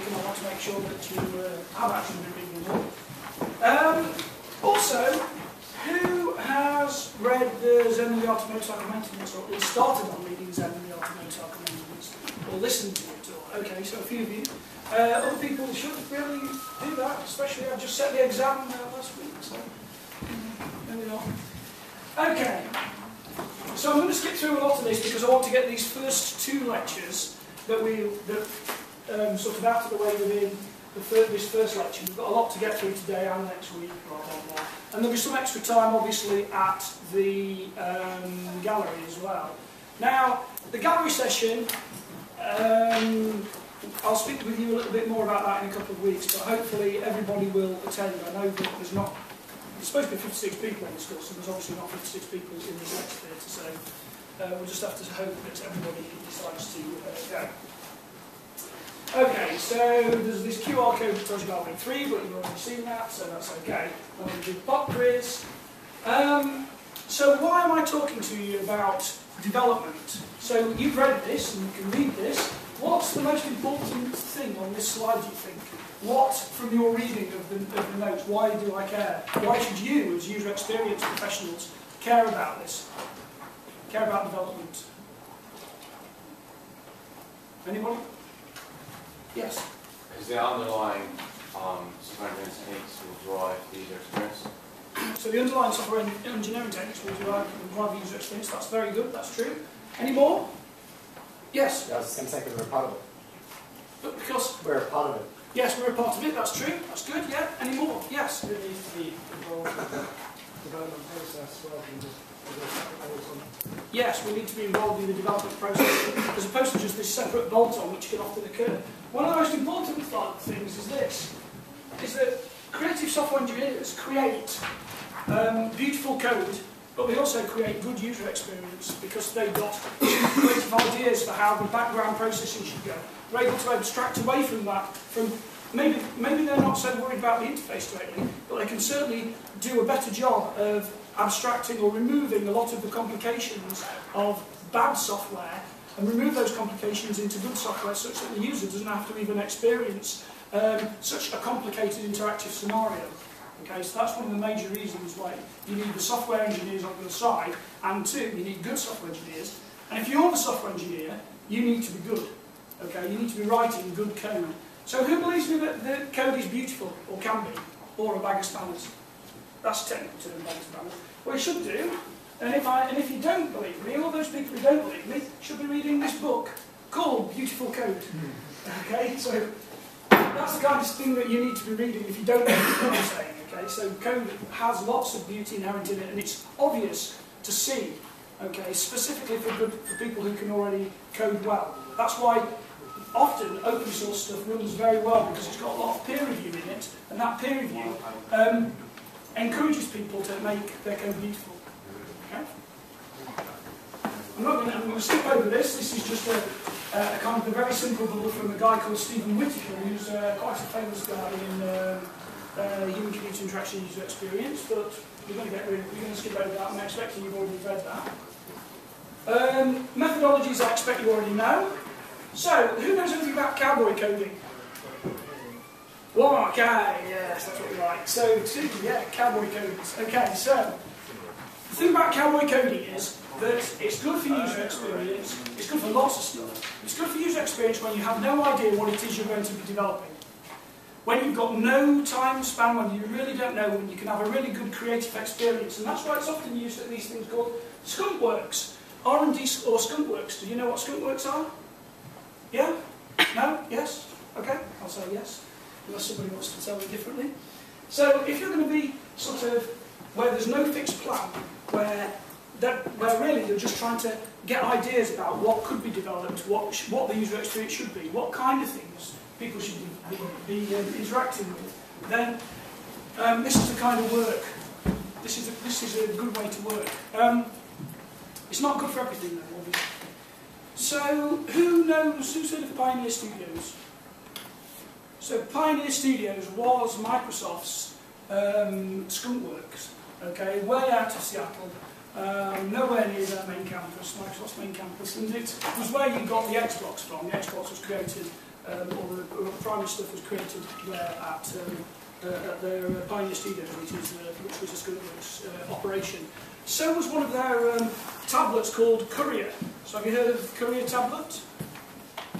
freak, and I want to make sure that you uh, have actually been reading them all. Um, also, who has read the Zen and the Art of Motorcycle Maintenance, or started on reading Zen and the Art of Motorcycle Maintenance, or listened to it? Or, okay, so a few of you. Uh, other people should really do that, especially I've just set the exam uh, last week, so maybe not. Okay, so I'm going to skip through a lot of this because I want to get these first two lectures that we that um, sort of out of the way within the fir this first lecture. We've got a lot to get through today and next week. And there'll be some extra time, obviously, at the um, gallery as well. Now, the gallery session. Um, I'll speak with you a little bit more about that in a couple of weeks, but hopefully everybody will attend. I know that there's not, there's supposed to be 56 people in this course, and there's obviously not 56 people in this lecture theatre, so uh, we'll just have to hope that everybody decides to uh, go. Okay, so there's this QR code that tells you about week three, but you've already seen that, so that's okay. I'm going to do pop quiz. Um, so why am I talking to you about development? So you've read this, and you can read this. What's the most important thing on this slide, do you think? What, from your reading of the, of the notes, why do I care? Why should you, as user experience professionals, care about this? Care about development? Anybody? Yes? Because the underlying um, software engineering techniques will drive the user experience. So the underlying software engineering techniques will drive, will drive the user experience. That's very good, that's true. Any more? Yes? Yeah, I was just going to say because we're part of it. But because, We're a part of it. yes, we're a part of it, that's true, that's good, yeah. Any more? Yes? It needs to be involved in the development process rather than just Yes, we need to be involved in the development process as opposed to just this separate bolt-on which can often occur. One of the most important things is this, is that creative software engineers create um, beautiful code, but they also create good user experience because they've got creative ideas for how the background processing should go. They're able to abstract away from that, from maybe, maybe they're not so worried about the interface directly, but they can certainly do a better job of abstracting or removing a lot of the complications of bad software and remove those complications into good software such that the user doesn't have to even experience um, such a complicated interactive scenario. Okay, so that's one of the major reasons why you need the software engineers on the side, and two, you need good software engineers. And if you're the software engineer, you need to be good. Okay, you need to be writing good code. So who believes me that the code is beautiful, or can be, or a bag of spanners? That's technical term, bag of spanners. Well, you should do. And if, I, and if you don't believe me, all those people who don't believe me should be reading this book called Beautiful Code. Okay, so that's the kind of thing that you need to be reading if you don't know what I'm saying. Okay, so code has lots of beauty inherent in it, and it's obvious to see. Okay, specifically for good for people who can already code well. That's why often open source stuff runs very well because it's got a lot of peer review in it, and that peer review um, encourages people to make their code beautiful. Okay? I'm not going to, I'm going to skip over this. This is just a, a kind of a very simple bubble from a guy called Stephen Whittaker, who's uh, quite a famous guy in uh, uh, human computer interaction user experience. But we're going to get rid of, we're going to skip over that. I'm expecting you've already read that. Um, methodologies I expect you already know. So, who knows anything about cowboy coding? Okay, yes, that's what we like. So, two, yeah, cowboy codes. Okay, so, the thing about cowboy coding is that it's good for user experience, it's good for lots of stuff. It's good for user experience when you have no idea what it is you're going to be developing. When you've got no time span, when you really don't know, when you can have a really good creative experience. And that's why it's often used at these things called skunkworks. R&D s- or skunkworks. Do you know what skunkworks are? Yeah? No? Yes? Okay, I'll say yes, unless somebody wants to tell me differently. So if you're going to be sort of where there's no fixed plan, where that, where really you're just trying to get ideas about what could be developed, what what the user experience should be, what kind of things people should be, be um, interacting with, then um, this is the kind of work. This is a, this is a good way to work. Um, it's not good for everything, though, obviously. So, who knows, who's heard of Pioneer Studios? So Pioneer Studios was Microsoft's um, skunkworks, okay, way out of Seattle, um, nowhere near their main campus, Microsoft's main campus, and it was where you got the Xbox from. The Xbox was created, um, or the, or the primary stuff was created there at, um, uh, at their uh, Pioneer Studios, which, is, uh, which was a skunkworks uh, operation. So was one of their um, tablets called Courier. So have you heard of Courier Tablet?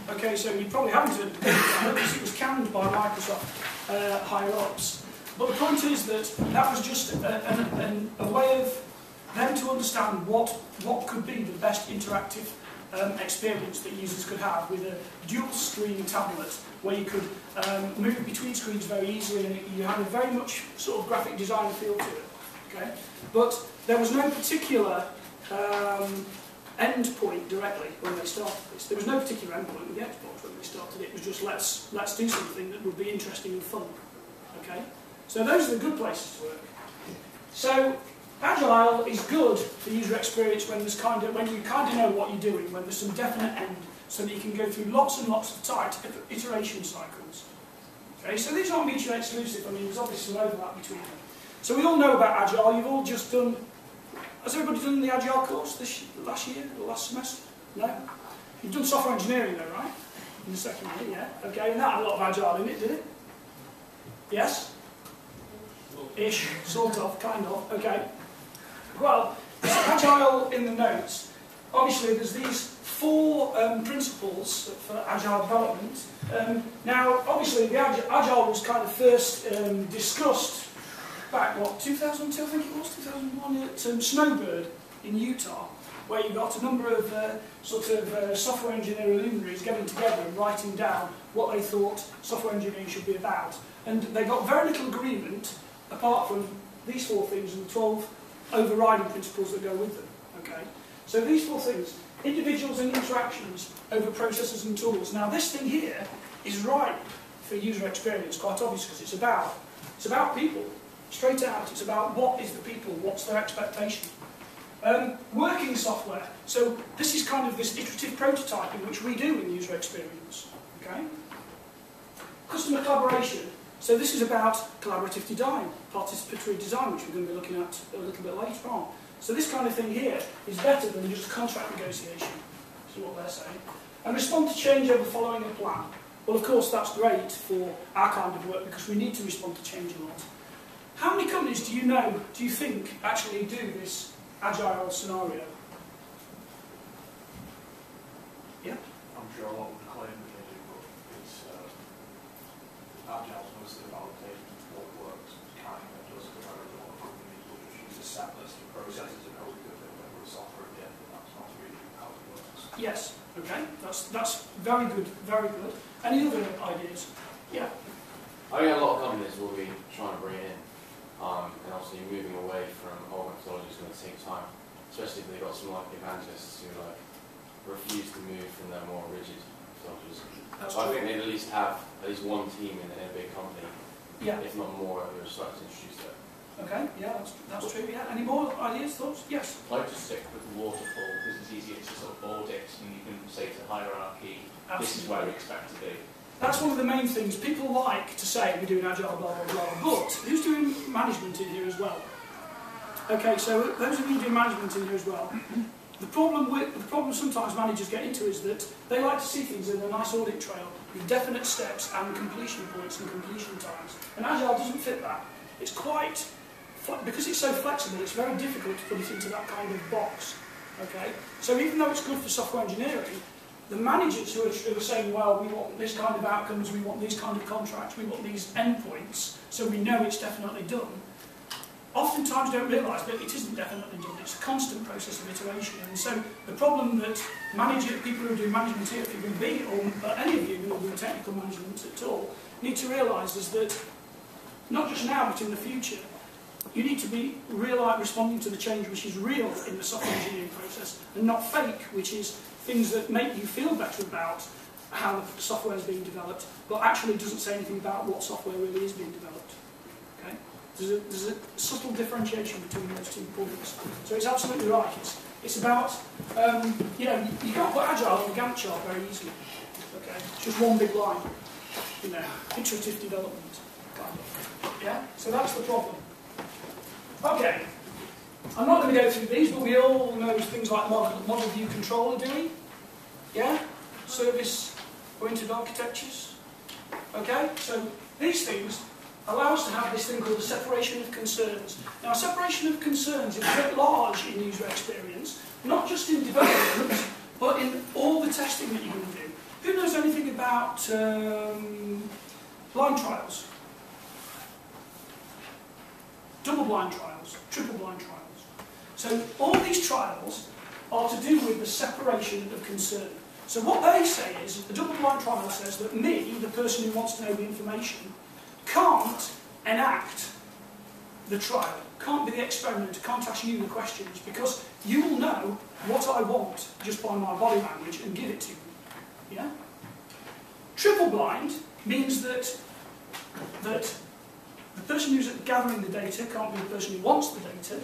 Okay, so you probably haven't heard of because it was canned by Microsoft uh, higher ups. But the point is that that was just a, a, a, a way of them to understand what, what could be the best interactive um, experience that users could have with a dual screen tablet where you could um, move between screens very easily and you had a very much sort of graphic design feel to it. Okay? But there was no particular um, end point directly when they started this. There was no particular end point with the Xbox when they started it. It was just let's, let's do something that would be interesting and fun. Okay? So those are the good places to work. So Agile is good for user experience when there's kind of when you kind of know what you're doing, when there's some definite end, so that you can go through lots and lots of tight iteration cycles. Okay, so these aren't mutually exclusive. I mean, there's obviously some overlap between them. So we all know about Agile. You've all just done. Has everybody done the Agile course this last year or last semester? No. You've done software engineering though, right? In the second year, yeah. Okay, and that had a lot of Agile in it, did it? Yes. Ish, sort of, kind of. Okay. Well, Agile in the notes. Obviously, there's these four um, principles for Agile development. Um, now, obviously, the Agile, was kind of first um, discussed back, what, 2002, I think it was, 2001, at um, Snowbird in Utah, where you got a number of uh, sort of uh, software engineer luminaries getting together and writing down what they thought software engineering should be about. And they got very little agreement, apart from these four things and 12 overriding principles that go with them. Okay? So these four things, individuals and interactions over processes and tools. Now this thing here is right for user experience, quite obvious, because it's about, it's about people. Straight out, it's about what is the people, what's their expectation. Um, working software. So this is kind of this iterative prototyping which we do in user experience. Okay? Customer collaboration. So this is about collaborative design, participatory design, which we're going to be looking at a little bit later on. So this kind of thing here is better than just contract negotiation, is what they're saying. And respond to change over following a plan. Well, of course, that's great for our kind of work because we need to respond to change a lot. How many companies do you know, do you think, actually do this agile scenario? Yeah? I'm sure a lot would claim that they do, but it's, uh, Agile's mostly about taking what works, kind of does, but I don't know what companies will just use a set list of processes and hope that they'll never software again, but that's not really how it works. Yes. Okay. That's that's very good. Very good. Any other ideas? Yeah. I think a lot of companies will be trying to bring it in, um, and obviously moving away from old methodology is going to take time, especially if they've got some like evangelists who like refuse to move from their more rigid methodologies. That's So I think they'd at least have at least one team in, in a big company, Yeah. if not more, who are starting to introduce that. Okay. Yeah. That's that's true. Yeah. Any more ideas? Thoughts? Yes. I'd like to stick with the waterfall because it's easier to sort of audit and you can say to hierarchy, Absolutely. this is where we expect to be. That's one of the main things. People like to say we're doing agile, blah blah blah. But who's doing management in here as well? Okay. So those of you doing management in here as well. The problem with the problem sometimes managers get into is that they like to see things in a nice audit trail with definite steps and completion points and completion times. And agile doesn't fit that. It's quite because it's so flexible. It's very difficult to put it into that kind of box. Okay. So even though it's good for software engineering, the managers who are, saying, well, we want this kind of outcomes, we want these kind of contracts, we want these endpoints, so we know it's definitely done. Often sometimes don't realise that it isn't definitely done. It's a constant process of iteration. And so the problem that manager, people who do management here if you at B, or any of you who do technical management at all, need to realise is that not just now but in the future, you need to be real, responding to the change which is real in the software engineering process and not fake, which is things that make you feel better about how the software is being developed, but actually doesn't say anything about what software really is being developed. Okay? There's a, there's a subtle differentiation between those two points. So it's absolutely right. It's, it's about, um, you know, you, can't put Agile on a Gantt chart very easily. Okay? It's just one big line. You know, iterative development. Yeah? So that's the problem. Okay. I'm not going to go through these, but we all know things like model, model view controller, do we? Yeah? Service oriented architectures. Okay? So these things allow us to have this thing called the separation of concerns. Now, separation of concerns is bit large in user experience, not just in development, but in all the testing that you can do. Who knows anything about um, blind trials? Double blind trials, triple blind trials. So all these trials are to do with the separation of concern. So what they say is, the double-blind trial says that me, the person who wants to know the information, can't enact the trial, can't be the experimenter, can't ask you the questions, because you will know what I want just by my body language and give it to you. Yeah? Triple blind means that, that the person who's gathering the data can't be the person who wants the data,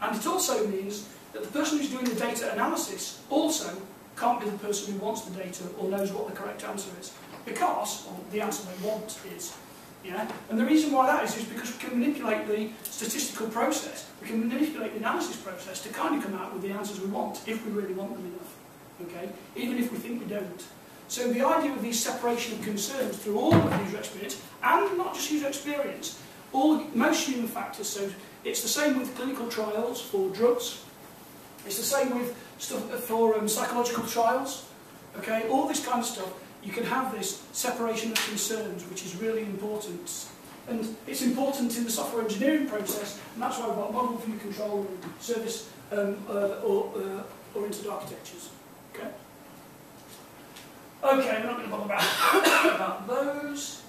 and it also means that the person who's doing the data analysis also can't be the person who wants the data or knows what the correct answer is. Because well, the answer they want is. Yeah? And the reason why that is is because we can manipulate the statistical process, we can manipulate the analysis process to kind of come out with the answers we want, if we really want them enough. Okay? Even if we think we don't. So the idea of these separation of concerns through all of user experience, and not just user experience, all most human factors, so it's the same with clinical trials for drugs, it's the same with stuff for um, psychological trials, okay, all this kind of stuff, you can have this separation of concerns, which is really important. And it's important in the software engineering process, and that's why we've got model view control and service um, uh, or, uh, oriented architectures. Okay? Okay, we're not going to bother about, about those.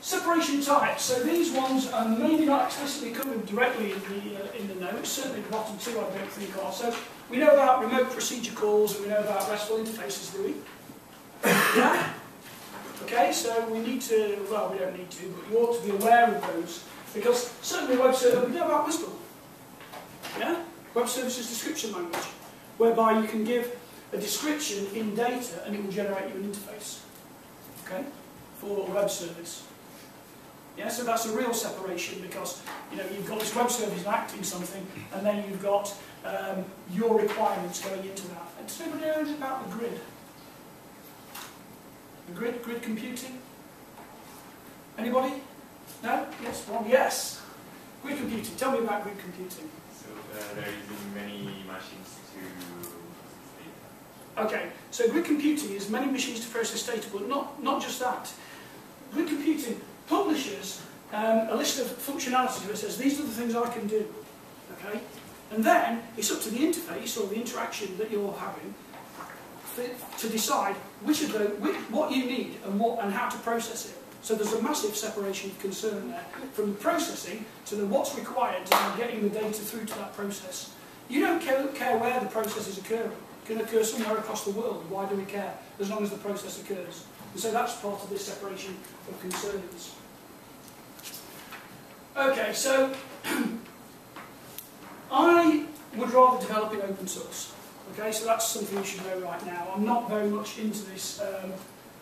Separation types. So these ones are maybe not explicitly covered directly in the, uh, in the notes, certainly the bottom two I don't think are. So we know about remote procedure calls and we know about RESTful interfaces, do we? yeah? Okay, so we need to, well, we don't need to, but you ought to be aware of those. Because certainly web service, we know about WSDL. Yeah? Web Services Description Language, whereby you can give a description in data and it will generate you an interface. Okay? For a web service. Yeah, so that's a real separation because you know you've got this web service acting something, and then you've got um, your requirements going into that. And does anybody know anything about the grid? The grid, grid computing? Anybody? No? Yes, one? Yes. Grid computing. Tell me about grid computing. So uh, they're many machines to Okay, so grid computing is many machines to process data, but not, not just that. Grid computing publishes um, a list of functionalities that says these are the things I can do. Okay? And then it's up to the interface or the interaction that you're having to decide which of the, which, what you need and, what, and how to process it. So there's a massive separation of concern there, from the processing to the what's required to getting the data through to that process. You don't care, care where the process is occurring. It can occur somewhere across the world. Why do we care? As long as the process occurs. And so that's part of this separation of concerns. Okay, so I would rather develop in open source. Okay, so that's something you should know right now. I'm not very much into this um,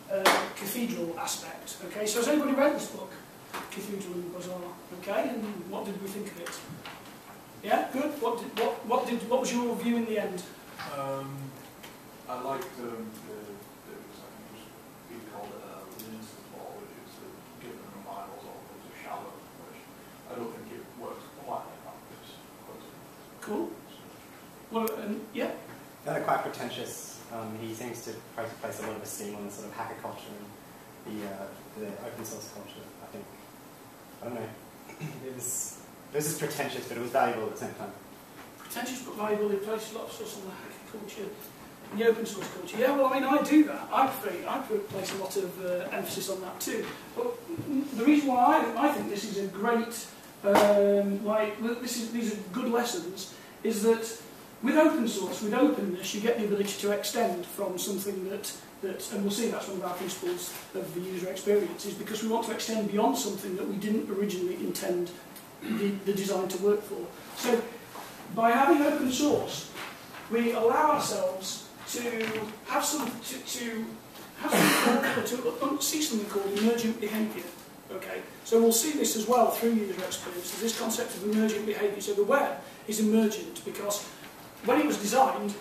uh, cathedral aspect. Okay, so has anybody read this book, Cathedral and Bazaar? Okay, and what did we think of it? Yeah, good. What did what what did what was your view in the end? Um, I liked um, the, the, I think it was being called a Linus law, which is uh, given the Bibles all those are shallow, which I don't think it works quite like that. It's quite Cool. Well, um, yeah. They're quite pretentious. Um, he seems to place a lot of esteem on the sort of hacker culture and the uh, the open source culture. I think I don't know. It was this is pretentious, but it was valuable at the same time. Pretentious but valuable, it places a lot of stress on the hacker culture and the open source culture. Yeah, well, I mean, I do that. I, prefer, I place a lot of uh, emphasis on that too. But the reason why I, I think this is a great, um, like, this is, these are good lessons, is that with open source, with openness, you get the ability to extend from something that, that and we'll see that's one of our principles of the user experience, is because we want to extend beyond something that we didn't originally intend the, the design to work for. So by having open source, we allow ourselves to have some to, to have to see something called emergent behaviour. Okay, so we'll see this as well through user experience. This concept of emergent behaviour. So the web is emergent because when it was designed,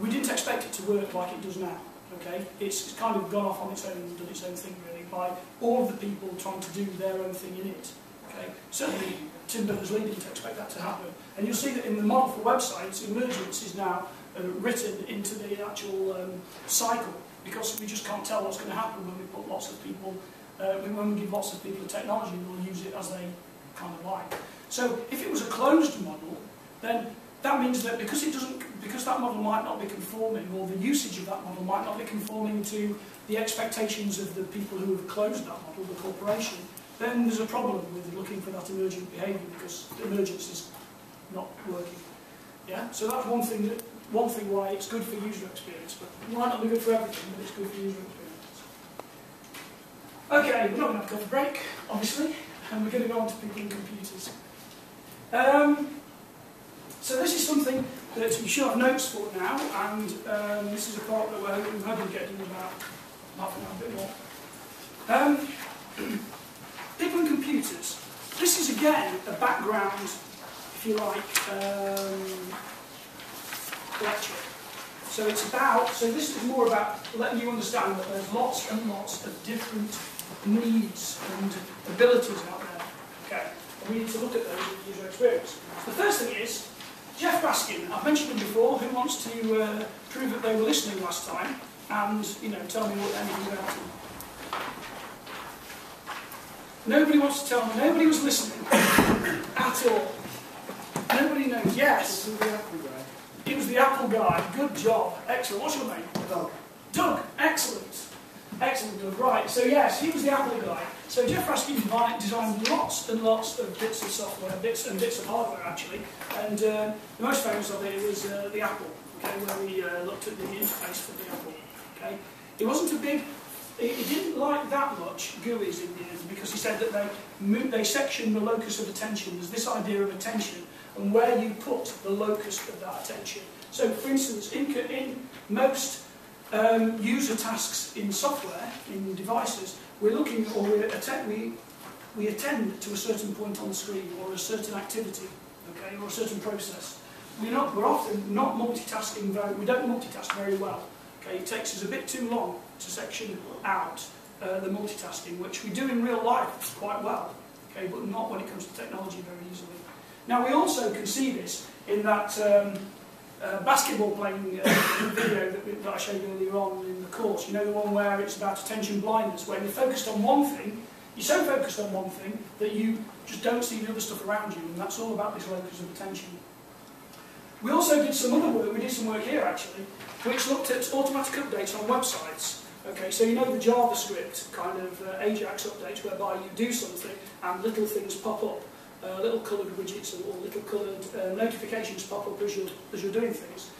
we didn't expect it to work like it does now. Okay, it's kind of gone off on its own and done its own thing really by all of the people trying to do their own thing in it. Okay, certainly Tim Berners-Lee didn't expect that to happen. And you'll see that in the model for websites, emergence is now uh, written into the actual um, cycle because we just can't tell what's going to happen when we put lots of people, uh, when we give lots of people the technology, they'll use it as they kind of like. So if it was a closed model, then that means that because it doesn't, because that model might not be conforming, or the usage of that model might not be conforming to the expectations of the people who have closed that model, the corporation, then there's a problem with looking for that emergent behaviour because the emergence is not working. Yeah, so that's one thing. That, one thing why it's good for user experience, but it might not be good for everything, but it's good for user experience. Okay, we're not going to have a coffee break, obviously, and we're going to go on to people and computers. Um, so this is something that we should have notes for now, and um, this is a part that we're hoping to get in about half an hour, a bit more. Um, people and computers. This is again a background, if you like, um, lecture. So it's about, so this is more about letting you understand that there's lots and lots of different needs and abilities out there. Okay, and we need to look at those in user experience. The first thing is, Jeff Raskin, I've mentioned him before, who wants to uh, prove that they were listening last time and, you know, tell me what anything about him. Nobody wants to tell me. Nobody was listening at all. Nobody knows. Yes. It was the Apple guy. Good job. Excellent. What's your name? Doug. Doug. Excellent. Excellent, Doug. Right. So yes, he was the Apple guy. So Jeff Raskin designed lots and lots of bits of software, bits and bits of hardware actually. And uh, the most famous of it was uh, the Apple. Okay, where we uh, looked at the interface for the Apple. Okay. It wasn't a big he didn't like that much GUIs in the end because he said that they they section the locus of attention. There's this idea of attention and where you put the locus of that attention. So, for instance, in, in most um, user tasks in software, in devices, we're looking or we attend, we, we attend to a certain point on the screen or a certain activity, okay, or a certain process. We're not, we're often not multitasking very, we don't multitask very well. Okay, it takes us a bit too long to section out uh, the multitasking, which we do in real life quite well, okay, but not when it comes to technology very easily. Now, we also can see this in that um, uh, basketball playing uh, video that, we, that I showed earlier on in the course. You know, the one where it's about attention blindness, where you're focused on one thing, you're so focused on one thing that you just don't see the other stuff around you, and that's all about this locus of attention. We also did some other work, we did some work here actually, which looked at automatic updates on websites. Okay, so you know the JavaScript kind of uh, Ajax updates whereby you do something and little things pop up, uh, little coloured widgets or, little coloured uh, notifications pop up as you're, as you're doing things.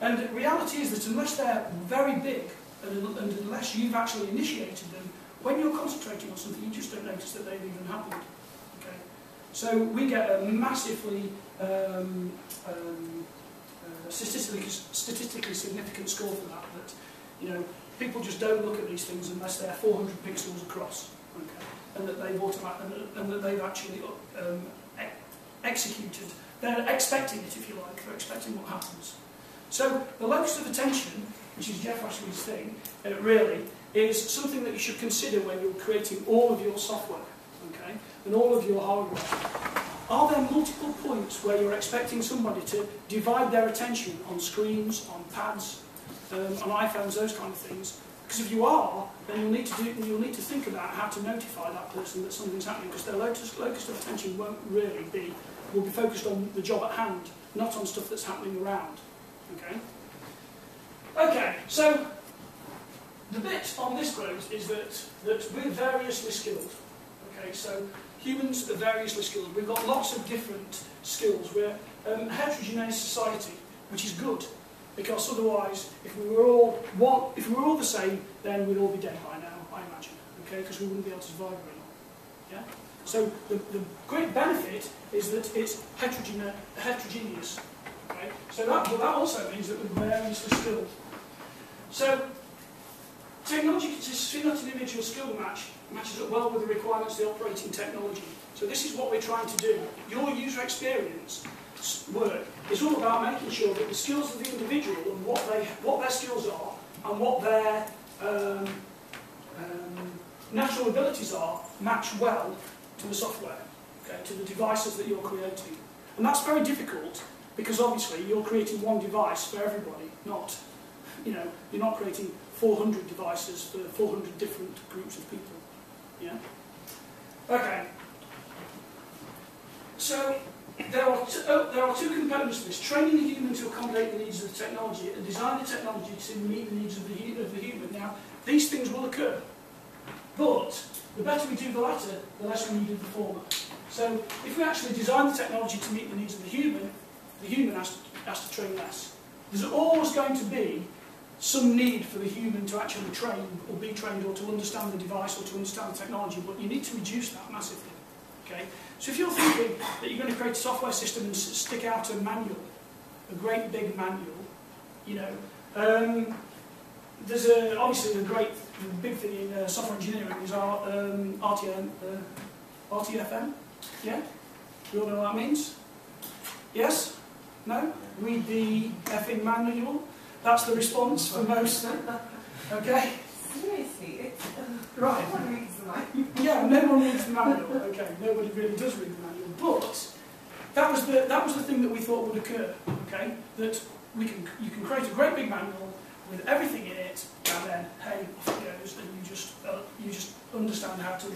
And the reality is that unless they're very big and, and unless you've actually initiated them, when you're concentrating on something, you just don't notice that they've even happened. Okay? So we get a massively um, um, uh, statistically, statistically significant score for that, that you know, people just don't look at these things unless they're 400 pixels across. And that they've automatic, and, that they've actually um, executed. They're expecting it, if you like. They're expecting what happens. So the locus of attention, which is Jeff Raskin's thing, uh, really, is something that you should consider when you're creating all of your software, okay, and all of your hardware. Are there multiple points where you're expecting somebody to divide their attention on screens, on pads, um, on iPhones, those kind of things, Because if you are, then you'll need to do, you'll need to think about how to notify that person that something's happening. Because their locus, locus of attention won't really be will be focused on the job at hand, not on stuff that's happening around. Okay. Okay. So the bit on this growth is that that we're variously skilled. Okay. So humans are variously skilled. We've got lots of different skills. We're um, a heterogeneous society, which is good. Because otherwise, if we were all one, if we were all the same, then we'd all be dead by now, I imagine. Okay, because we wouldn't be able to survive very long. Yeah. So the, the great benefit is that it's heterogene uh, heterogeneous. Okay. So that, but that also means that we're variously. So technology consists of an individual skill match matches up well with the requirements of the operating technology. So this is what we're trying to do. Your user experience work is all about making sure that the skills of the individual and what they what their skills are and what their um, um, natural abilities are match well to the software, okay, to the devices that you're creating. And that's very difficult because obviously you're creating one device for everybody, not, you know, you're not creating 400 devices for 400 different groups of people. Yeah? Okay. So, there are, two, oh, there are two components to this. Training the human to accommodate the needs of the technology and design the technology to meet the needs of the, of the human. Now, these things will occur. But the better we do the latter, the less we need of the former. So if we actually design the technology to meet the needs of the human, the human has, has to train less. There's always going to be some need for the human to actually train or be trained or to understand the device or to understand the technology, but you need to reduce that massively. Okay? So if you're thinking that you're going to create a software system and stick out a manual, a great big manual, you know, um, there's a, obviously a great big thing in uh, software engineering is our um, RTM, uh, RTFM. Yeah? You all know what that means? Yes? No? Read the effing manual. That's the response for most. Okay? Seriously, it's, Right. no one reads the manual. Yeah, no one reads the manual. Okay, nobody really does read the manual. But that was the that was the thing that we thought would occur. Okay, that we can you can create a great big manual with everything in it, and then hey, off it goes, and you just uh, you just understand how to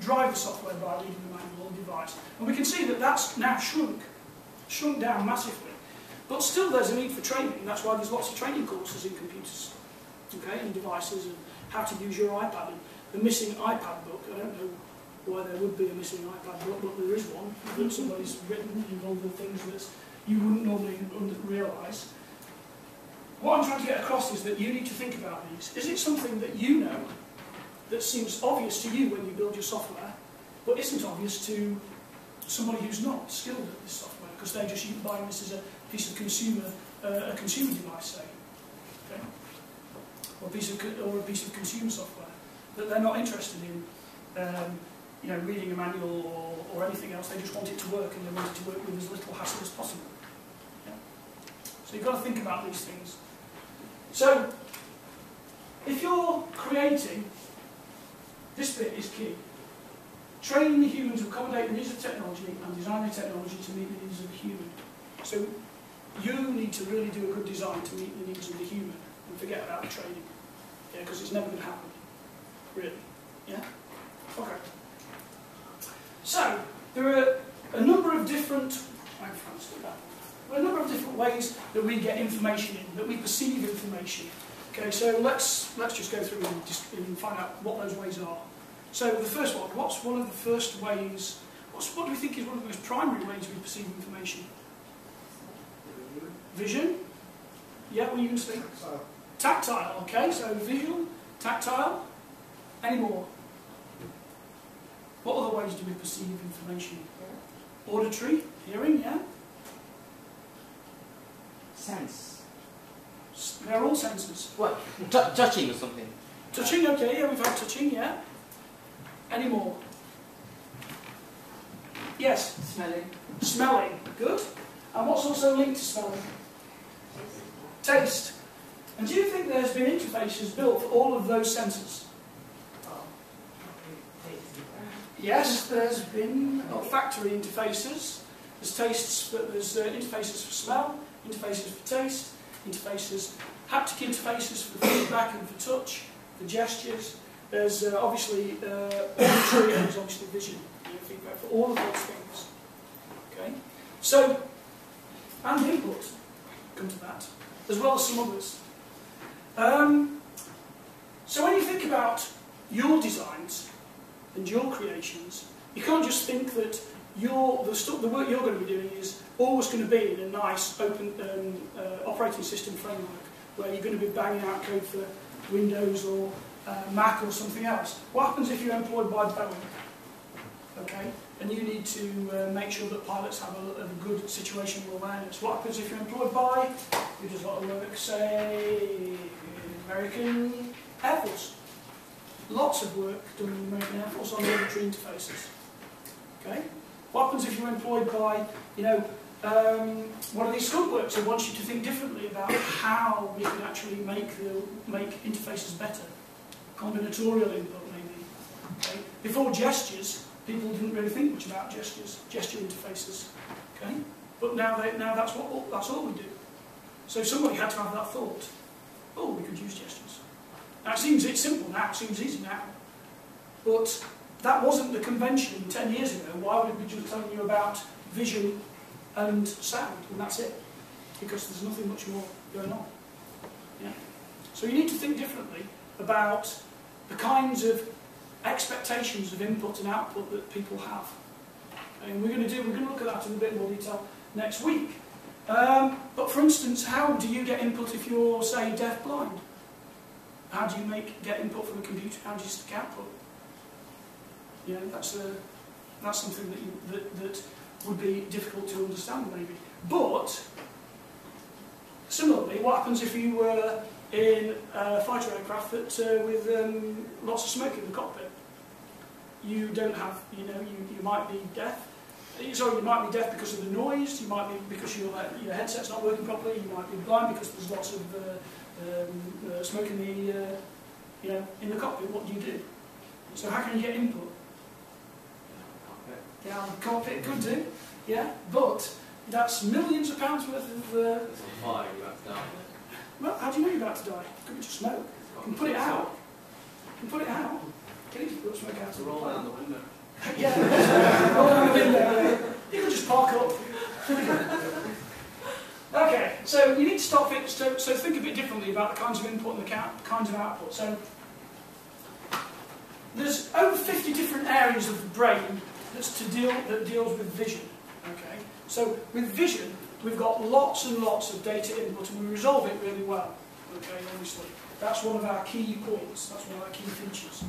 drive the software by reading the manual on the device. And we can see that that's now shrunk, shrunk down massively. But still, there's a need for training. That's why there's lots of training courses in computers, okay, and devices, and how to use your iPad. And the missing iPad book. I don't know why there would be a missing iPad book, but there is one that somebody's written involving things that you wouldn't normally realise. What I'm trying to get across is that you need to think about these. Is it something that you know that seems obvious to you when you build your software, but isn't obvious to somebody who's not skilled at this software because they're just buying this as a piece of consumer, uh, a consumer device, say, okay? Or a piece of or a piece of consumer software that they're not interested in, um, you know, reading a manual or, or anything else. They just want it to work and they want it to work with as little hassle as possible. Yeah? So you've got to think about these things. So, if you're creating, this bit is key. Training the human to accommodate the needs of technology and design the technology to meet the needs of the human. So, you need to really do a good design to meet the needs of the human and forget about the training. Yeah, because it's never going to happen. Really. Yeah? Okay. So, there are a number of different. I'm a number of different ways that we get information in, that we perceive information. Okay, so let's let's just go through and, just, and find out what those ways are. So the first one, what's one of the first ways? What's what do we think is one of the most primary ways we perceive information? Vision. Yeah, what are you going to say? So, Tactile. Okay, so visual, tactile. Any more? What other ways do we perceive information? Auditory, hearing, yeah. Sense. S- They're all senses. What? T- touching or something. Touching, okay, yeah, we've had touching, yeah. Any more? Yes, Smelling. smelling, good. And what's also linked to smelling? Taste. And do you think there's been interfaces built for all of those senses? Oh. Yes, there's been olfactory interfaces. There's tastes, but there's uh, interfaces for smell, interfaces for taste, interfaces, haptic interfaces for feedback and for touch, for gestures, there's uh, obviously uh, and obviously vision you know, feedback for all of those things. Okay? So, and input, come to that, as well as some others. Um, so when you think about your designs and your creations, you can't just think that your, the, the work you're going to be doing is always going to be in a nice open um, uh, operating system framework where you're going to be banging out code for Windows or uh, Mac or something else. What happens if you're employed by Boeing? Okay, and you need to uh, make sure that pilots have a, a good situational awareness. What happens if you're employed by, does a lot of work, say, American Air Force? Lots of work done in the American Air Force on military interfaces. Okay? What happens if you're employed by, you know, um, one of these skunk works that wants you to think differently about how we can actually make the make interfaces better? Combinatorial input, maybe. Okay? Before gestures, people didn't really think much about gestures, gesture interfaces. Okay? But now, they, now that's, what, that's all we do. So somebody had to have that thought. Oh, we could use gestures. It seems it's simple now, it seems easy now. But that wasn't the convention 10 years ago. Why would we be just telling you about vision and sound, and that's it? Because there's nothing much more going on. Yeah? So you need to think differently about the kinds of expectations of input and output that people have. And we're going to do, we're going to look at that in a bit more detail next week. Um, but for instance, how do you get input if you're, say, deaf blind? How do you make get input from a computer? How do you stick output? You know, that's a, that's something that, you, that that would be difficult to understand maybe. But similarly, what happens if you were in a fighter aircraft that uh, with um, lots of smoke in the cockpit? You don't have, you know, you, you might be deaf. Sorry, you might be deaf because of the noise. You might be because your your headset's not working properly. You might be blind because there's lots of uh, um, uh, smoke in the, uh, you know, in the cockpit. What do you do? So how can you get input? Yeah, the cockpit could do. Yeah, but that's millions of pounds worth of. Uh, There's a fire, you have to die. well, how do you know you're about to die? Could be just smoke. You can put it out. You can put it out. Can you put smoke out? of Roll down the window. Yeah, the. You can just park up. okay, so you need to stop think, so, so think a bit differently about the kinds of input and the kinds of output. So there's over 50 different areas of the brain that's to deal that deals with vision. Okay, so with vision, we've got lots and lots of data input, and we resolve it really well. Okay, obviously, that's one of our key points. That's one of our key features.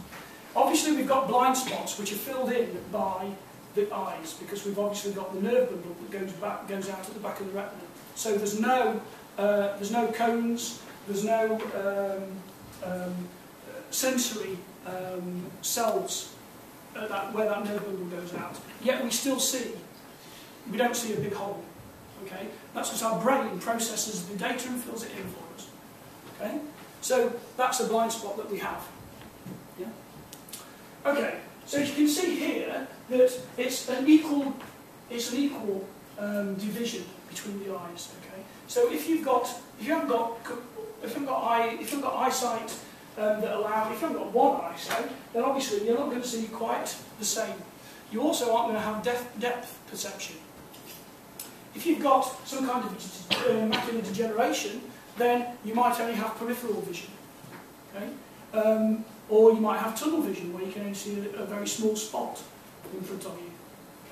Obviously, we've got blind spots which are filled in by the eyes because we've obviously got the nerve bundle that goes back goes out at the back of the retina. So there's no uh, there's no cones, there's no um, um, sensory um, cells at that, where that nerve bundle goes out. Yet we still see. We don't see a big hole. Okay, that's because our brain processes the data and fills it in for us. Okay, so that's a blind spot that we have. Okay, so you can see here that it's an equal, it's an equal um, division between the eyes. Okay, so if you've got, if you haven't got, if you've got eye, if you've got eyesight um, that allow, if you've got one eyesight, then obviously you're not going to see quite the same. You also aren't going to have depth, depth perception. If you've got some kind of uh, macular degeneration, then you might only have peripheral vision. Okay? Um, or you might have tunnel vision, where you can only see a, a very small spot in front of you.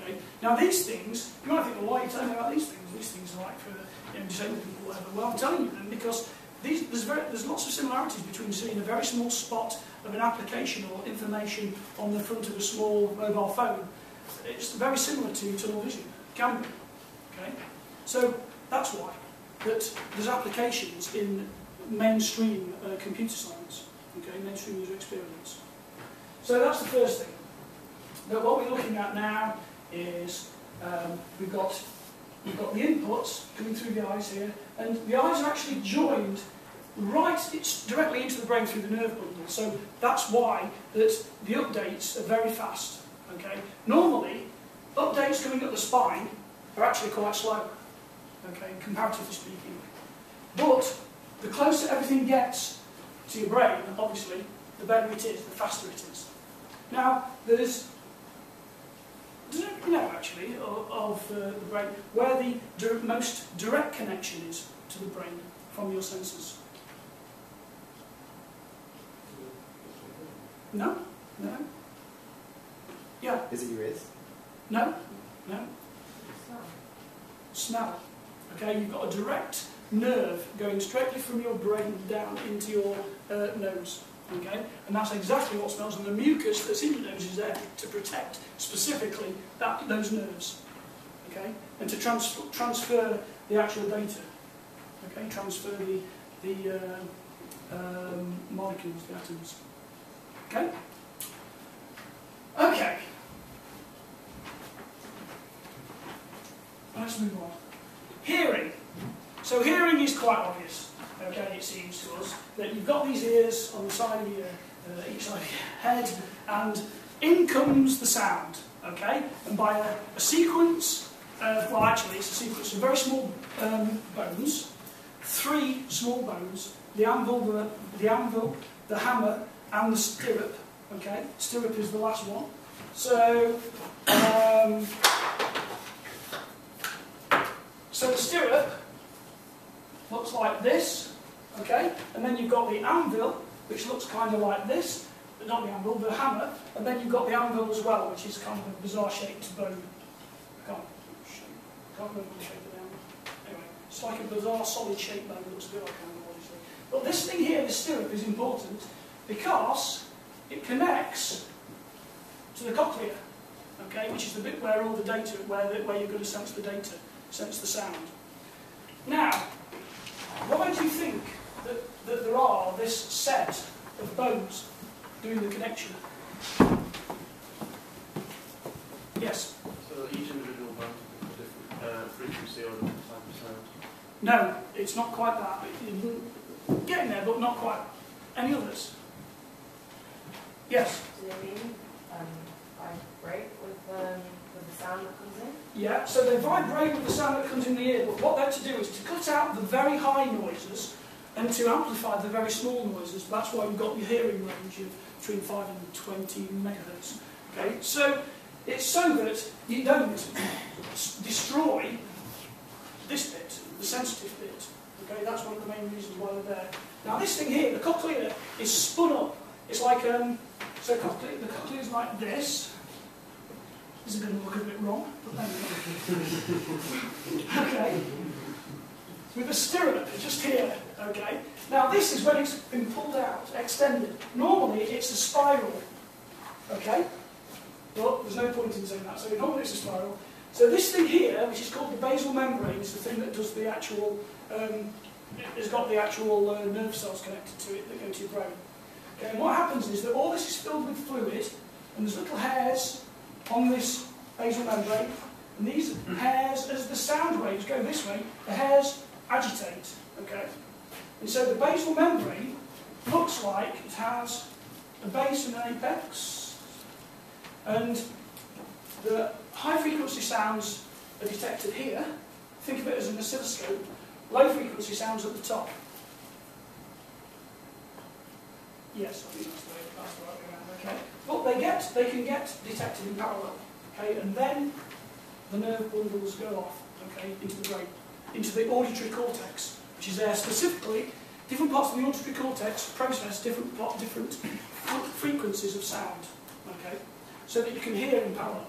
Okay? Now these things, you might think, well, why are you telling me about these things? These things are like for you know, disabled people, whatever. Well, I'm telling you them because these, there's, very, there's lots of similarities between seeing a very small spot of an application or information on the front of a small mobile phone. It's very similar to tunnel vision. Can be. Okay? So that's why that there's applications in mainstream uh, computer science, okay, mainstream user experience. So that's the first thing. Now what we're looking at now is um, we've got we've got the inputs coming through the eyes here, and the eyes are actually joined right it's directly into the brain through the nerve bundle. So that's why that the updates are very fast. Okay, normally updates coming up the spine are actually quite slow. Okay, comparatively speaking. But the closer everything gets to your brain, obviously, the better it is, the faster it is. Now, there's, does anybody know actually of, of uh, the brain where the most direct connection is to the brain from your senses? No? No? Yeah? Is it your ears? No? No? Smell. Okay, you've got a direct nerve going straightly from your brain down into your uh, nose. Okay, and that's exactly what smells, and the mucus that's in your nose is there to protect specifically that those nerves. Okay, and to trans- transfer the actual data. Okay, transfer the the uh, um, molecules, the atoms. Okay. Okay. Let's move on. Hearing. So hearing is quite obvious, okay, it seems to us, that you've got these ears on the side of your, uh, each side of your head, and in comes the sound, okay? And by a, a sequence, uh, well actually it's a sequence of very small um, bones, three small bones, the anvil, the, the anvil, the hammer, and the stirrup, okay? Stirrup is the last one. So, um, so the stirrup looks like this, okay? And then you've got the anvil, which looks kind of like this, but not the anvil, the hammer. And then you've got the anvil as well, which is kind of a bizarre shaped bone. I can't, can't remember the shape of the anvil. Anyway, it's like a bizarre solid shaped bone looks a bit like an anvil, obviously. But this thing here, the stirrup, is important because it connects to the cochlea, okay, which is the bit where all the data, where, the, where you're going to sense the data, sense the sound. Now, why do you think that, that there are this set of bones doing the connection? Yes? So each individual bone has a different uh, frequency or different type of sound. No, it's not quite that. It- Getting there, but not quite. Any others? Yes? Do they mean um, vibrate with, um, with the sound that comes in? Yeah, so they vibrate with the sound that comes in the ear, but what they're to do is to cut out the very high noises and to amplify the very small noises. That's why you've got your hearing range of between 5 and 20 megahertz. Okay, so it's so that you don't destroy this bit, the sensitive bit. Okay, that's one of the main reasons why they're there. Now this thing here, the cochlea, is spun up. It's like, um, so cochlea, the cochlea is like this. Is going to look a bit wrong, okay. With a stirrup just here, okay. Now this is when it's been pulled out, extended. Normally it's a spiral, okay. But there's no point in saying that. So normally it's a spiral. So this thing here, which is called the basal membrane, is the thing that does the actual, um, has got the actual uh, nerve cells connected to it that go to your brain. Okay, and what happens is that all this is filled with fluid, and there's little hairs on this basal membrane, and these hairs, as the sound waves go this way, the hairs agitate, okay? And so the basal membrane looks like it has a base and an apex, and the high frequency sounds are detected here. Think of it as an oscilloscope. Low frequency sounds at the top. Yes, I think that's the way that's the right way okay. But they get they can get detected in parallel. Okay, and then the nerve bundles go off, okay, into the brain, into the auditory cortex, which is there specifically. Different parts of the auditory cortex process different different frequencies of sound, okay, so that you can hear in parallel.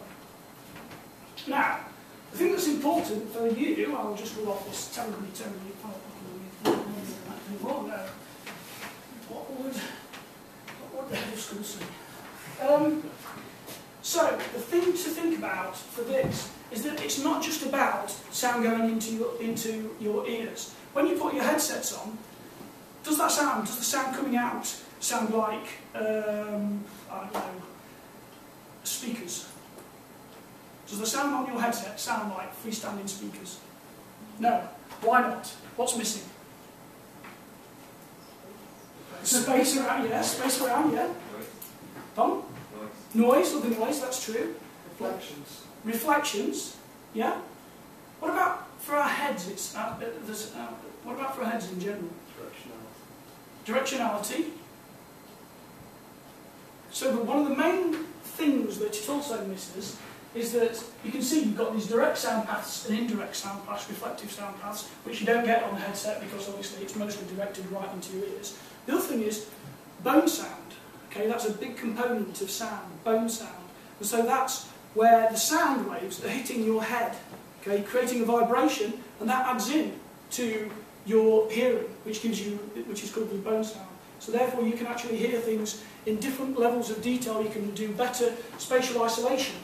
Now, the thing that's important for you, I'll just rule off this terribly, terribly. Oh. What would what would the head of school say? Um, so, the thing to think about for this is that it's not just about sound going into your, into your ears. When you put your headsets on, does that sound, does the sound coming out sound like, um, I don't know, speakers? Does the sound on your headset sound like freestanding speakers? No. Why not? What's missing? Space around, yeah, space around, yeah. Pardon? Noise, or the noise, that's true. Reflections. Reflections, yeah. What about for our heads? It's uh, uh, there's, uh, what about for our heads in general? Directionality. Directionality. So the, one of the main things that it also misses is that you can see you've got these direct sound paths and indirect sound paths, reflective sound paths, which you don't get on the headset because obviously it's mostly directed right into your ears. The other thing is bone sound. Okay, that's a big component of sound, bone sound. And so that's where the sound waves are hitting your head, okay, creating a vibration, and that adds in to your hearing, which gives you, which is called the bone sound. So therefore you can actually hear things in different levels of detail. You can do better spatial isolation,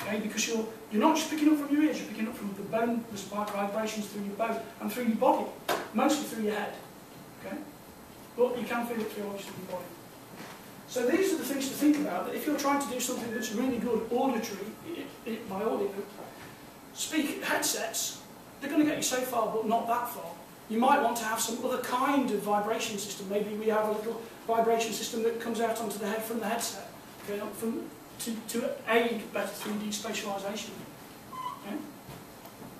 okay, because you're, you're not just picking up from your ears, you're picking up from the bone, the vibrations through your bone, and through your body, mostly through your head? But you can feel it through obviously your body. So these are the things to think about, that if you're trying to do something that's really good auditory, i i by audio, speak headsets, they're going to get you so far, but not that far. You might want to have some other kind of vibration system. Maybe we have a little vibration system that comes out onto the head from the headset okay, from, to, to aid better 3D spatialisation. Okay?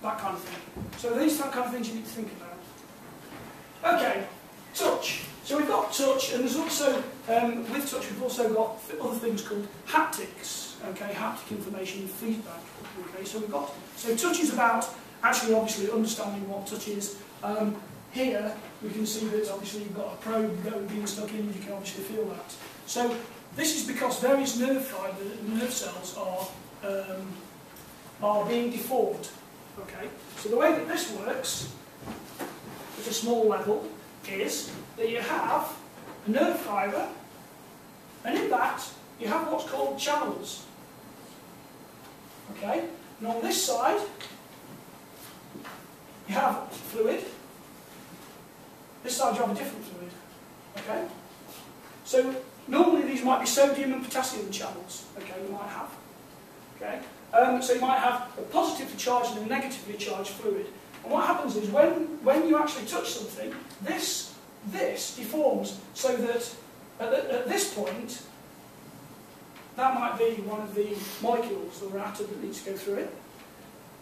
That kind of thing. So these are the kind of things you need to think about. Okay, touch. So we've got touch, and there's also, um, with touch, we've also got other things called haptics, okay, haptic information feedback, okay, so we've got, so touch is about actually obviously understanding what touch is. Um, here, we can see that obviously you've got a probe that being stuck in, and you can obviously feel that. So this is because various nerve fiber, nerve cells are, um, are being deformed, okay. So the way that this works, at a small level, is that you have a nerve fibre, and in that you have what's called channels. Okay? And on this side, you have fluid. This side you have a different fluid. Okay? So normally these might be sodium and potassium channels. Okay, you might have. Okay? Um, so you might have a positively charged and a negatively charged fluid. And what happens is when, when you actually touch something, this, this deforms so that at, the, at this point, that might be one of the molecules or atom that needs to go through it.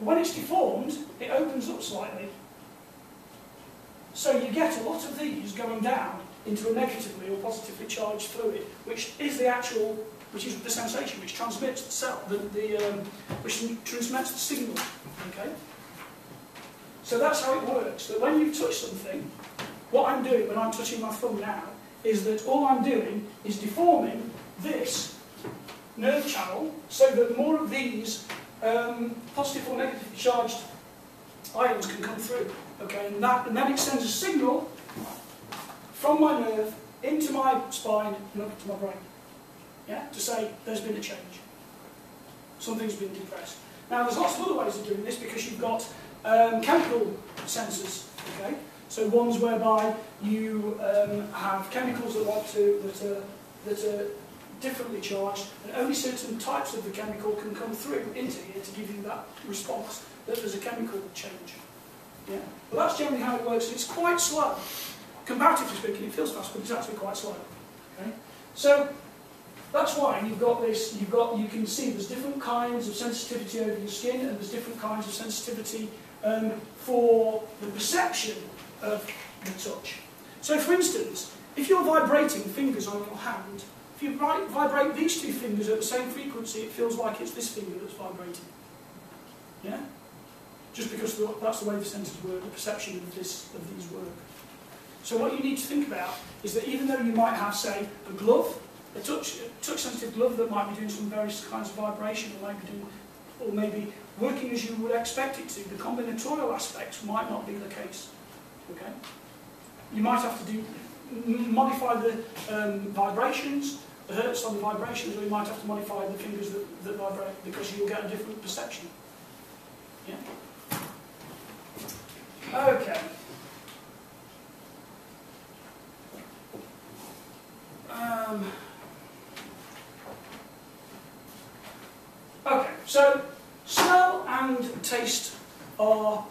When it's deformed, it opens up slightly. So you get a lot of these going down into a negatively or positively charged fluid, which is the actual, which is the sensation, which transmits the cell, the, the um, which transmits the signal. Okay. So that's how it works. That when you touch something, what I'm doing when I'm touching my thumb now is that all I'm doing is deforming this nerve channel so that more of these um, positive or negatively charged ions can come through. Okay, and, that, and then it sends a signal from my nerve into my spine and up to my brain. Yeah, to say there's been a change. Something's been depressed. Now there's lots of other ways of doing this because you've got um, chemical sensors. Okay, so ones whereby you um, have chemicals that want to that are that are differently charged, and only certain types of the chemical can come through into here to give you that response that there's a chemical change. Yeah, but that's generally how it works. It's quite slow. Comparatively speaking, it feels fast, but it's actually quite slow. Okay, so that's why you've got this. You've got you can see there's different kinds of sensitivity over your skin, and there's different kinds of sensitivity um, for the perception of the touch. So, for instance, if you're vibrating fingers on your hand, if you vibrate these two fingers at the same frequency, it feels like it's this finger that's vibrating. Yeah? Just because that's the way the sensors work, the perception of, this, of these work. So what you need to think about is that even though you might have, say, a glove, a touch, a touch-sensitive glove that might be doing some various kinds of vibration, or maybe doing, or maybe working as you would expect it to, the combinatorial aspects might not be the case. Okay? You might have to do modify the um, vibrations, the hertz on the vibrations, or you might have to modify the fingers that, that vibrate because you'll get a different perception. Yeah? Okay. Um, okay, so smell and taste are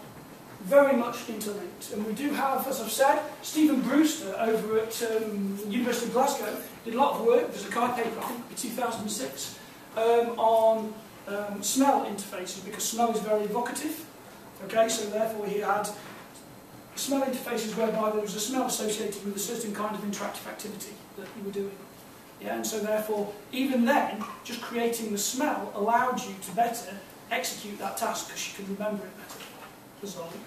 very much interlinked. And we do have, as I've said, Stephen Brewster over at um, University of Glasgow did a lot of work, there's a CHI paper, I think, in 2006, um, on um, smell interfaces, because smell is very evocative. Okay, so therefore he had smell interfaces whereby there was a smell associated with a certain kind of interactive activity that you were doing. Yeah, and so therefore, even then, just creating the smell allowed you to better execute that task because you can remember it better. Bizarrely.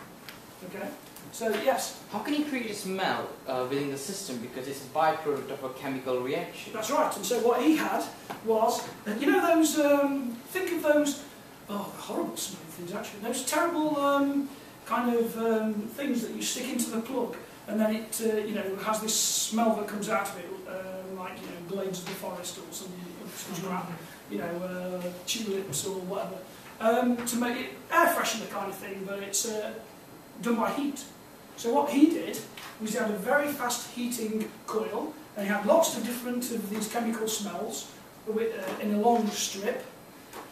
Okay? So, yes, How can you create a smell uh, within the system because it's a byproduct of a chemical reaction? That's right. And so what he had was, you know those, um, think of those, oh, horrible smelling things actually, those terrible um, kind of um, things that you stick into the plug and then it, uh, you know, has this smell that comes out of it, like, you know, blades of the forest or some, some crap, you know, uh, tulips or whatever, um, to make it air freshener kind of thing, but it's uh, done by heat. So what he did was he had a very fast heating coil, and he had lots of different of these chemical smells uh, in a long strip.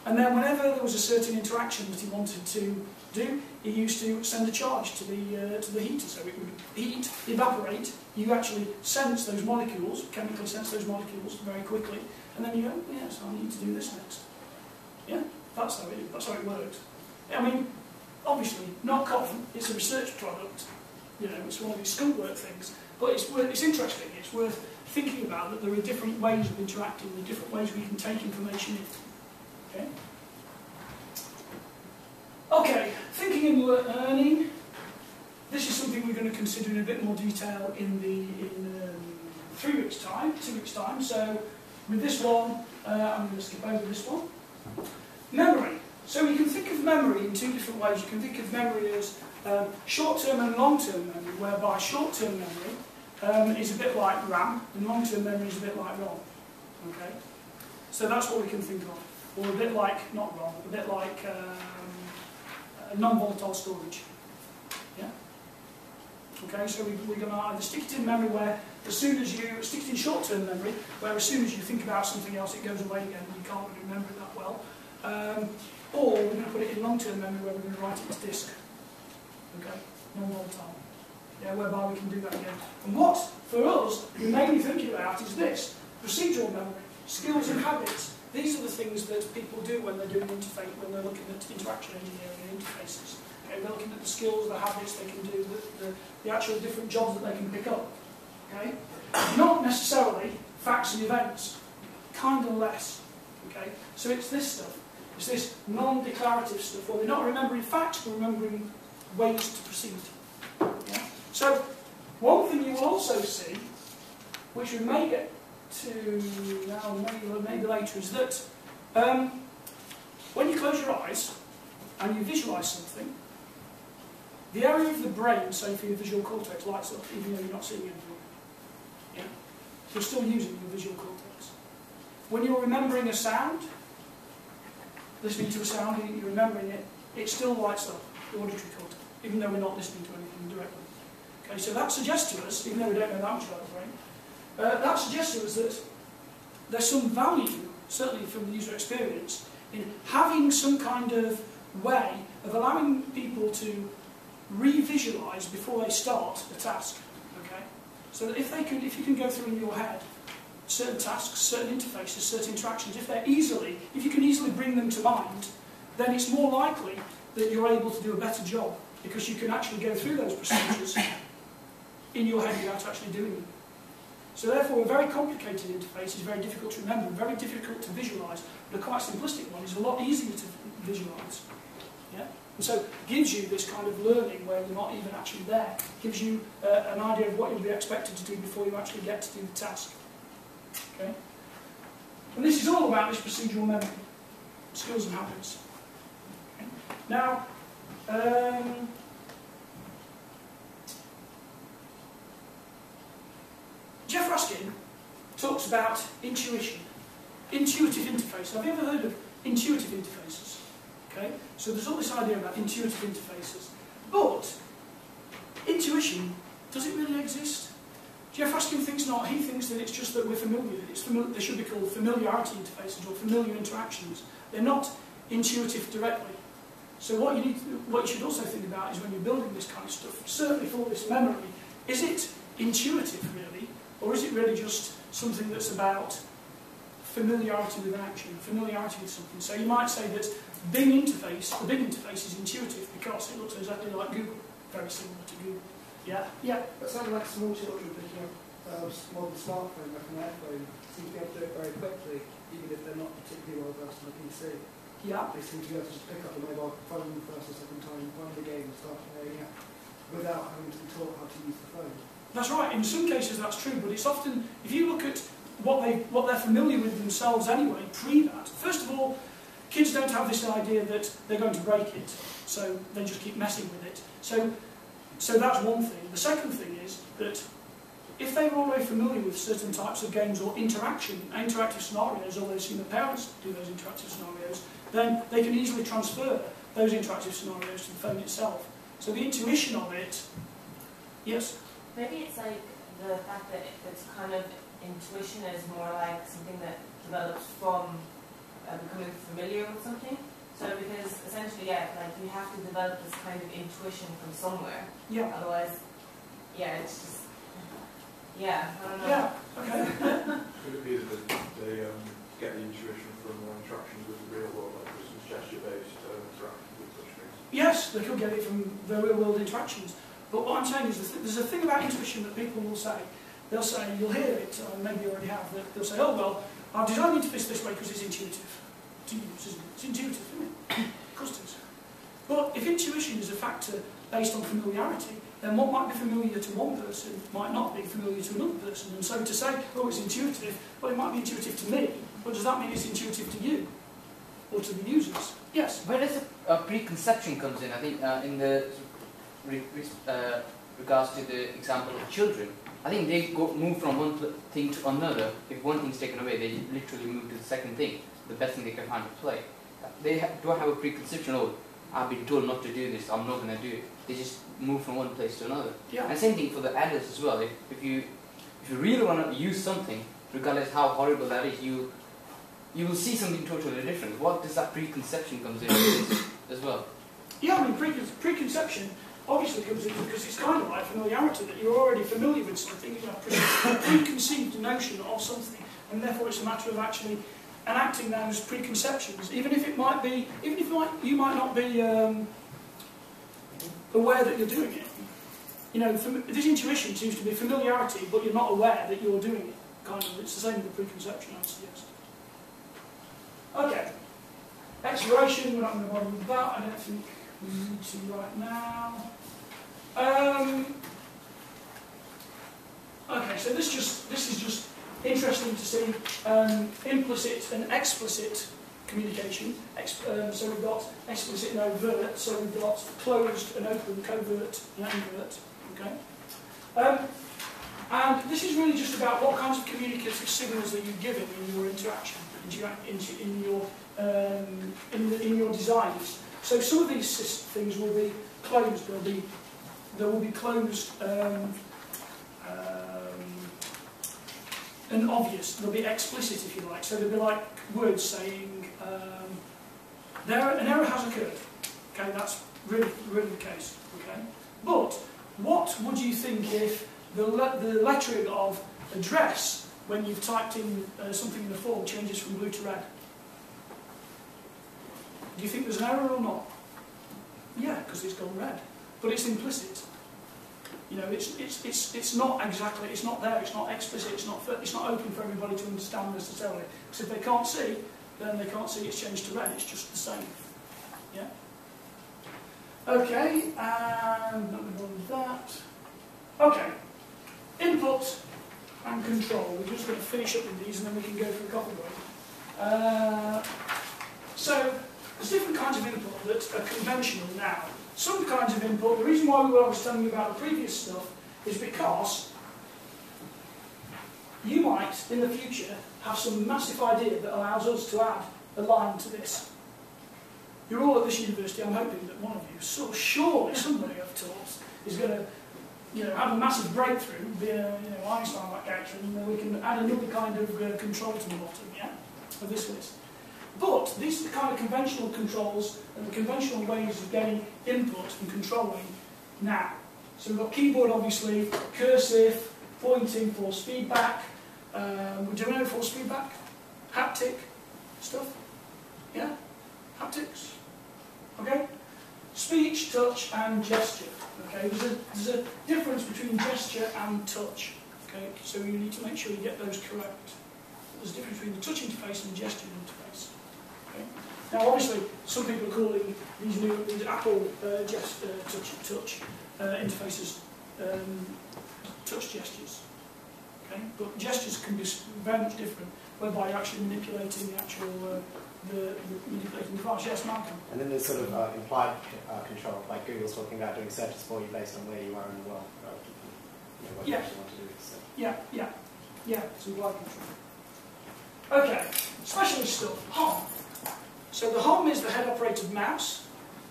And then whenever there was a certain interaction that he wanted to do, he used to send a charge to the, uh, to the heater. So it would heat, evaporate, you actually sense those molecules, chemically sense those molecules very quickly, and then you go, yes, I need to do this next. Yeah, that's how it, that's how it works. I mean, obviously, not common, it's a research product, you know, it's one of these schoolwork things, but it's, worth, it's interesting, it's worth thinking about that there are different ways of interacting, there are different ways we can take information in. Okay? Okay, thinking and learning. This is something we're going to consider in a bit more detail in the in um, three weeks' time, two weeks' time. So, with this one, uh, I'm going to skip over this one. Memory. So you can think of memory in two different ways. You can think of memory as um, short-term and long-term memory, whereby short-term memory um, is a bit like RAM, and long-term memory is a bit like ROM. Okay, so that's what we can think of, or a bit like not ROM, a bit like um, non-volatile storage. Yeah. Okay, so we, we're going to either stick it in memory where as soon as you stick it in short-term memory, where as soon as you think about something else, it goes away again, and you can't remember it that well. Um, or we're going to put it in long-term memory where we're going to write it to disk. Okay, non-volatile. Yeah, whereby we can do that again. And what, for us, we may be thinking about is this, procedural memory, skills and habits. These are the things that people do when they're doing interface, when they're looking at interaction engineering and interfaces. Okay, they're looking at the skills, the habits they can do, the, the, the actual different jobs that they can pick up. Okay? Not necessarily facts and events, kind of less. Okay? So it's this stuff. It's this non-declarative stuff where we're not remembering facts, we're remembering ways to proceed. Yeah? So, one thing you will also see, which we may get to now, maybe, maybe later, is that um, when you close your eyes and you visualise something, the area of the brain, say for your visual cortex, lights up even though you're not seeing anything. Yeah? You're still using your visual cortex. When you're remembering a sound, listening to a sound, and you're remembering it, it still lights up the auditory cortex, even though we're not listening to anything directly. Okay, so that suggests to us, even though we don't know that much about the brain, uh, that suggests to us that there's some value, certainly from the user experience, in having some kind of way of allowing people to re-visualize before they start a task. Okay, so that if they can, if you can go through in your head certain tasks, certain interfaces, certain interactions, if they're easily, if you can easily bring them to mind, then it's more likely that you're able to do a better job because you can actually go through those procedures in your head without actually doing them. So therefore, a very complicated interface is very difficult to remember, very difficult to visualise, but a quite simplistic one is a lot easier to visualise. Yeah? And so gives you this kind of learning where you're not even actually there. Gives you uh, an idea of what you'll be expected to do before you actually get to do the task. Okay? And this is all about this procedural memory, skills and habits. Okay? Now, um, Jef Raskin talks about intuition, intuitive interface. Have you ever heard of intuitive interfaces? Okay, so there's all this idea about intuitive interfaces, but intuition does it really exist? Jef Raskin thinks not. He thinks that it's just that we're familiar. It's famili they should be called familiarity interfaces or familiar interactions. They're not intuitive directly. So what you need, to, what you should also think about is when you're building this kind of stuff, certainly for this memory, is it intuitive really, or is it really just something that's about familiarity with an action, familiarity with something? So you might say that Bing interface, the Bing interface is intuitive because it looks exactly like Google, very similar to Google. Yeah, yeah. That sounds like small children picking up um, a modern smartphone, like an iPhone, seem to be able to do it very quickly, even if they're not particularly well versed on a PC. Yeah. They seem to be able to just pick up the mobile phone the first or second time, run the game and start playing it without having to be taught how to use the phone. That's right. In some cases, that's true, but it's often if you look at what they what they're familiar with themselves anyway pre that. First of all, kids don't have this idea that they're going to break it, so they just keep messing with it. So, so that's one thing. The second thing is that if they're already familiar with certain types of games or interaction, interactive scenarios, or they've seen the parents do those interactive scenarios, then they can easily transfer those interactive scenarios to the phone itself. So the intuition of it, yes, Maybe it's like the fact that it's kind of intuition is more like something that develops from uh, becoming familiar with something. So because essentially, yeah, like you have to develop this kind of intuition from somewhere. yeah, Otherwise, yeah, it's just, yeah, I don't know. yeah, okay. Could it be that they, they um, get the intuition from their interactions with the real world, like for instance gesture-based uh, interactions with touchscreens? Yes, they could get it from the real world interactions. But what I'm saying is there's a thing about intuition that people will say. They'll say, you'll hear it, or maybe you already have, they'll say, oh, well, I've designed interface this way because it's intuitive. To use, isn't it? It's intuitive, isn't it? of course it is. But if intuition is a factor based on familiarity, then what might be familiar to one person might not be familiar to another person. And so to say, oh, it's intuitive, well, it might be intuitive to me, but does that mean it's intuitive to you? Or to the users? Yes. Where does a, a preconception comes in? I think uh, in the re, uh, regards to the example of children, I think they go, move from one pl- thing to another. If one thing's taken away, they literally move to the second thing, the best thing they can find to play. They ha- don't have a preconception. Oh, I've been told not to do this. I'm not going to do it. They just move from one place to another. Yeah. And same thing for the adults as well. If, if you if you really want to use something, regardless how horrible that is, you you will see something totally different. What does that preconception comes in as well? Yeah, I mean, precon- preconception obviously because it's kind of like familiarity, that you're already familiar with something, you have a preconceived notion of something, and therefore it's a matter of actually enacting those preconceptions, even if it might be, even if you might, you might not be um, aware that you're doing it. You know, this intuition seems to be familiarity, but you're not aware that you're doing it. Kind of, it's the same with the preconception, I suggest. Okay. Exploration, we're not going to bother with that. I don't think we need to right now. Um, okay, so this just this is just interesting to see um, implicit and explicit communication. Ex- um, so we've got explicit and overt. So we've got closed and open, covert and invert. Okay. Um, and this is really just about what kinds of communicative signals are you giving in your interaction, in, in your um, in, the, in your designs. So some of these things will be closed. There'll be there will be closed um, um, and obvious. They'll be explicit, if you like. So they'll be like words saying um, there an error has occurred. Okay, that's really really the case. Okay, but what would you think if the le- the lettering of address when you've typed in uh, something in the form changes from blue to red? Do you think there's an error or not? Yeah, because it's gone red. But it's implicit. You know, it's, it's, it's, it's not exactly, it's not there, it's not explicit, it's not, it's not open for everybody to understand necessarily. Because if they can't see, then they can't see it's changed to red, it's just the same. Yeah? Okay, and that. Okay, input and control. We're just going to finish up with these and then we can go for a coffee break. Uh, so, there's different kinds of input that are conventional now. Some kinds of input, the reason why we were always telling you about the previous stuff is because you might, in the future, have some massive idea that allows us to add a line to this. You're all at this university, I'm hoping that one of you, so surely somebody I've taught, is going to you know, have a massive breakthrough, be a you know, Einstein-like character, and then we can add another kind of uh, control to the bottom, yeah, of this list. But these are the kind of conventional controls and the conventional ways of getting input and controlling now. So we've got keyboard, obviously, cursive, pointing, force feedback. Um, we do know force feedback, haptic stuff. Yeah, haptics. Okay. Speech, touch, and gesture. Okay, there's a, there's a difference between gesture and touch. Okay, so you need to make sure you get those correct. There's a difference between the touch interface and the gesture interface. Okay. Now, obviously, some people are calling these new these Apple uh, gest, uh, touch touch uh, interfaces um, touch gestures. Okay, but gestures can be very much different, whereby you're actually manipulating the actual uh, the, the manipulating device. Yes, Malcolm. And then there's sort of uh, implied uh, control, like Google's talking about doing searches for you based on where you are in the world, rather than what you Yeah. actually want to do. So. Yeah, yeah, yeah, some wide control. Okay, specialist stuff, HOM. So the home is the head operated mouse.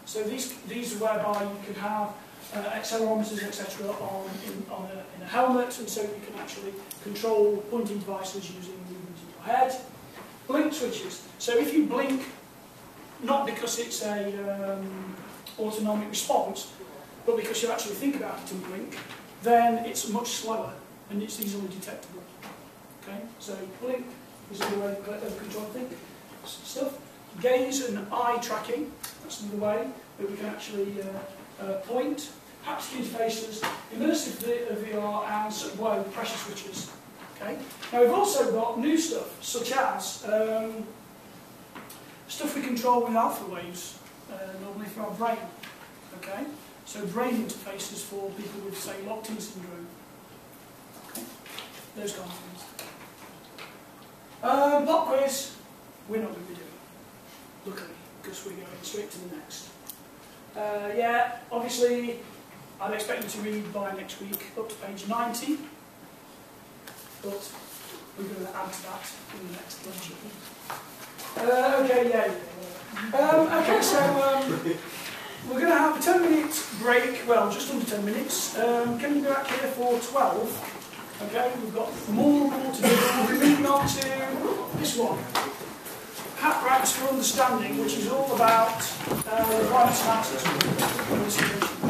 So these, these are whereby you can have uh, accelerometers, etc. on, in, on a, in a helmet, and so you can actually control pointing devices using movement in your head. Blink switches. So if you blink, not because it's a um, autonomic response, but because you actually think about it and blink, then it's much slower and it's easily detectable. Okay, so blink is another way of controlling thing. stuff. Gaze and eye tracking, that's another way that we can actually uh, uh, point. Haptic interfaces, immersive uh, VR and sort of wire pressure switches. Okay. Now we've also got new stuff such as um, stuff we control with alpha waves, uh, normally through our brain. Okay. So brain interfaces for people with, say, locked-in syndrome. Okay. Those kind of things. Um, pop quiz, we're not going to be doing, luckily, because we're going straight to the next. Uh, yeah, obviously, I'd expect you to read by next week up to page 90, but we're going to add to that in the next lecture. Uh, okay, yeah. Um, okay, so um, we're going to have a 10 minute break, well, just under 10 minutes. Um, can you be back here for 12? Okay, we've got more more to do. We'll be moving on to this one. Hat racks for understanding, which is all about uh, requirements and answers.